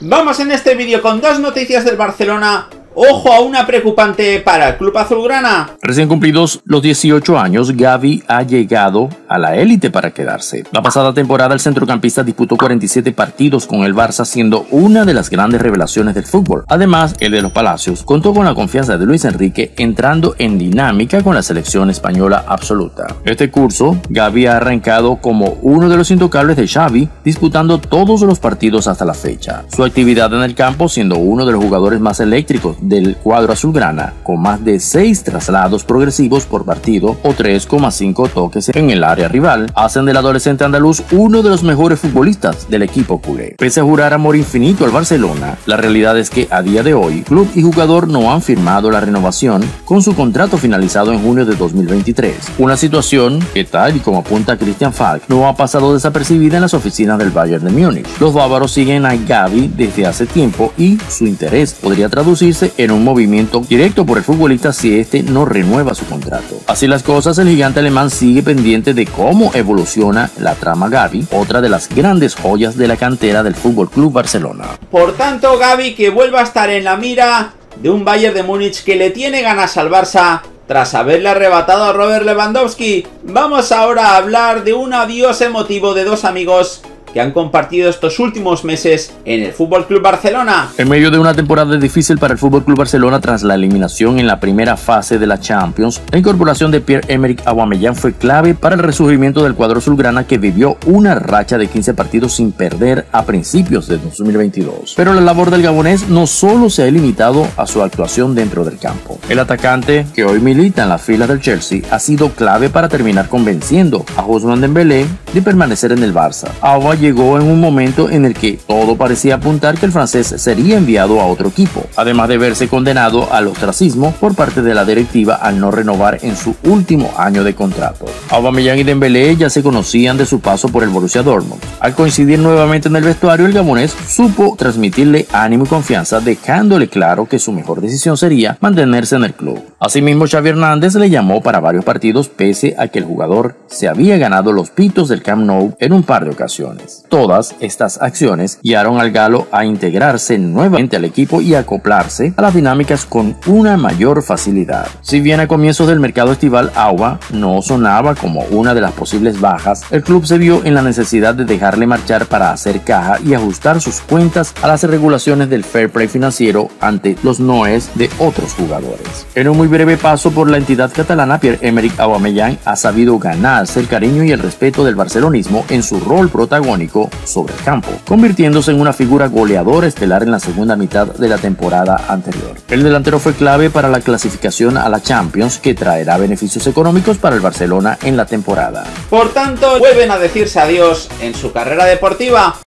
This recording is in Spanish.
Vamos en este vídeo con dos noticias del Barcelona Ojo a una preocupante para el club azulgrana. Recién cumplidos los 18 años, Gaby ha llegado a la élite para quedarse. La pasada temporada el centrocampista disputó 47 partidos con el Barça siendo una de las grandes revelaciones del fútbol. Además, el de los Palacios contó con la confianza de Luis Enrique entrando en dinámica con la selección española absoluta. Este curso, Gaby ha arrancado como uno de los intocables de Xavi, disputando todos los partidos hasta la fecha. Su actividad en el campo siendo uno de los jugadores más eléctricos del cuadro azulgrana, con más de 6 traslados progresivos por partido o 3,5 toques en el área rival, hacen del adolescente andaluz uno de los mejores futbolistas del equipo culé. Pese a jurar amor infinito al Barcelona, la realidad es que a día de hoy, club y jugador no han firmado la renovación con su contrato finalizado en junio de 2023. Una situación que, tal y como apunta Christian Falk, no ha pasado desapercibida en las oficinas del Bayern de Múnich. Los bávaros siguen a Gavi desde hace tiempo y su interés podría traducirse en un movimiento directo por el futbolista si este no renueva su contrato. Así las cosas, el gigante alemán sigue pendiente de cómo evoluciona la trama Gaby, otra de las grandes joyas de la cantera del Fútbol Club Barcelona. Por tanto, Gaby que vuelva a estar en la mira de un Bayern de Múnich que le tiene ganas al Barça tras haberle arrebatado a Robert Lewandowski. Vamos ahora a hablar de un adiós emotivo de dos amigos que han compartido estos últimos meses en el Fútbol Club Barcelona. En medio de una temporada difícil para el Fútbol Club Barcelona tras la eliminación en la primera fase de la Champions, la incorporación de Pierre-Emerick Aubameyang fue clave para el resurgimiento del cuadro azulgrana que vivió una racha de 15 partidos sin perder a principios de 2022. Pero la labor del gabonés no solo se ha limitado a su actuación dentro del campo. El atacante, que hoy milita en las filas del Chelsea, ha sido clave para terminar convenciendo a Ousmane Dembélé de permanecer en el Barça llegó en un momento en el que todo parecía apuntar que el francés sería enviado a otro equipo, además de verse condenado al ostracismo por parte de la directiva al no renovar en su último año de contrato. Aubameyang y Dembélé ya se conocían de su paso por el Borussia Dortmund. Al coincidir nuevamente en el vestuario, el gabonés supo transmitirle ánimo y confianza, dejándole claro que su mejor decisión sería mantenerse en el club. Asimismo, Xavi Hernández le llamó para varios partidos pese a que el jugador se había ganado los pitos del Camp Nou en un par de ocasiones. Todas estas acciones guiaron al Galo a integrarse nuevamente al equipo y acoplarse a las dinámicas con una mayor facilidad. Si bien a comienzos del mercado estival Auba no sonaba como una de las posibles bajas, el club se vio en la necesidad de dejarle marchar para hacer caja y ajustar sus cuentas a las regulaciones del fair play financiero ante los noes de otros jugadores. En un muy breve paso por la entidad catalana, Pierre-Emerick Aubameyang ha sabido ganarse el cariño y el respeto del barcelonismo en su rol sobre el campo, convirtiéndose en una figura goleadora estelar en la segunda mitad de la temporada anterior. El delantero fue clave para la clasificación a la Champions que traerá beneficios económicos para el Barcelona en la temporada. Por tanto, vuelven a decirse adiós en su carrera deportiva.